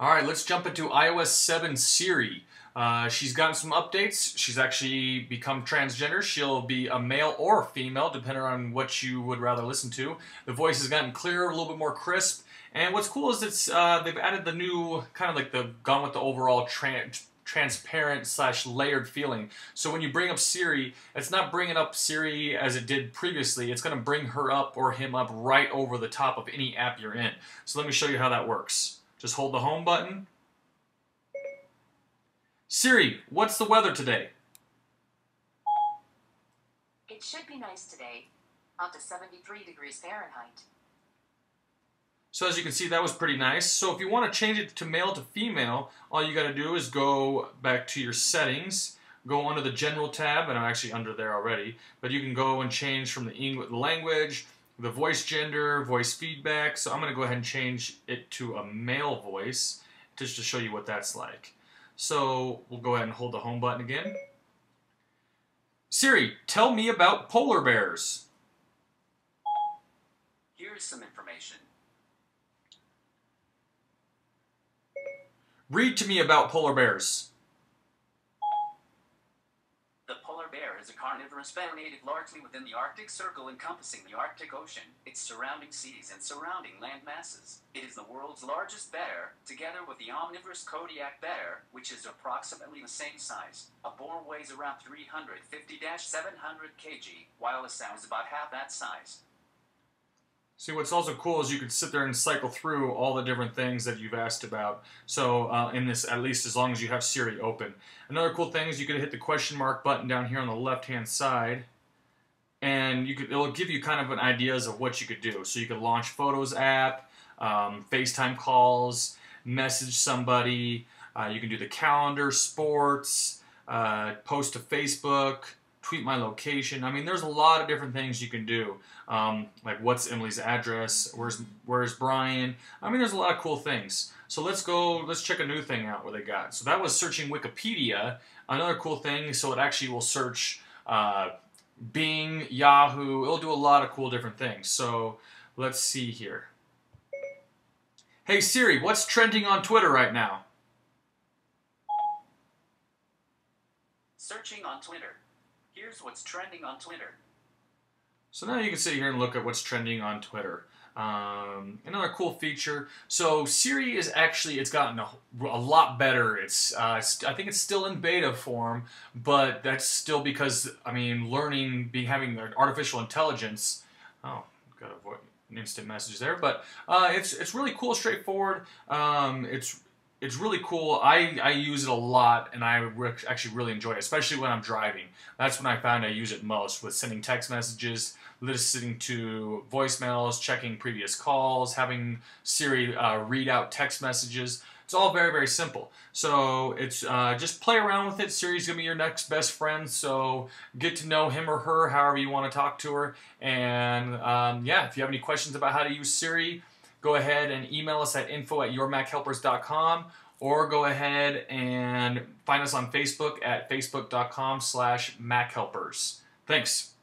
All right, let's jump into iOS 7 Siri. Uh, she's gotten some updates. She's actually become transgender. She'll be a male or female, depending on what you would rather listen to. The voice has gotten clearer, a little bit more crisp. And what's cool is it's uh, they've added the new kind of like the gone with the overall trans transparent slash layered feeling. So when you bring up Siri, it's not bringing up Siri as it did previously. It's going to bring her up or him up right over the top of any app you're in. So let me show you how that works. Just hold the home button. Siri, what's the weather today? It should be nice today, up to 73 degrees Fahrenheit. So as you can see, that was pretty nice. So if you want to change it to male to female, all you got to do is go back to your settings, go under the general tab, and I'm actually under there already, but you can go and change from the language, the voice gender, voice feedback. So I'm going to go ahead and change it to a male voice just to show you what that's like. So we'll go ahead and hold the home button again. Siri, tell me about polar bears. Here's some information. Read to me about polar bears. The polar bear is a carnivorous bear native largely within the Arctic Circle encompassing the Arctic Ocean, its surrounding seas, and surrounding land masses. It is the world's largest bear, together with the omnivorous Kodiak bear, which is approximately the same size. A boar weighs around 350-700 kg, while a sow is about half that size. See, what's also cool is you could sit there and cycle through all the different things that you've asked about. So uh, in this, at least as long as you have Siri open. Another cool thing is you could hit the question mark button down here on the left-hand side, and you could it'll give you kind of an ideas of what you could do. So you could launch Photos app, um, FaceTime calls, message somebody. Uh, you can do the calendar, sports, uh, post to Facebook, tweet my location. I mean, there's a lot of different things you can do. Um, like what's Emily's address? Where's where's Brian? I mean, there's a lot of cool things. So let's go. Let's check a new thing out. What they got. So that was searching Wikipedia. Another cool thing. So it actually will search uh, Bing, Yahoo. It'll do a lot of cool different things. So let's see here. Hey Siri, what's trending on Twitter right now? Searching on Twitter. Here's what's trending on Twitter. So now you can sit here and look at what's trending on Twitter. Um, another cool feature. So Siri is actually it's gotten a, a lot better. It's, uh, I think it's still in beta form, but that's still because I mean learning, being having the artificial intelligence. Oh, got to avoid an instant message there, but uh, it's it's really cool, straightforward. Um, it's it's really cool. I, I use it a lot, and I re actually really enjoy it, especially when I'm driving. That's when I found I use it most, with sending text messages, listening to voicemails, checking previous calls, having Siri uh, read out text messages. It's all very, very simple. So it's uh, just play around with it. Siri's gonna be your next best friend. So get to know him or her, however you want to talk to her. And um, yeah, if you have any questions about how to use Siri, go ahead and email us at info at yourmachelpers.com or go ahead and find us on Facebook at facebook.com slash machelpers. Thanks.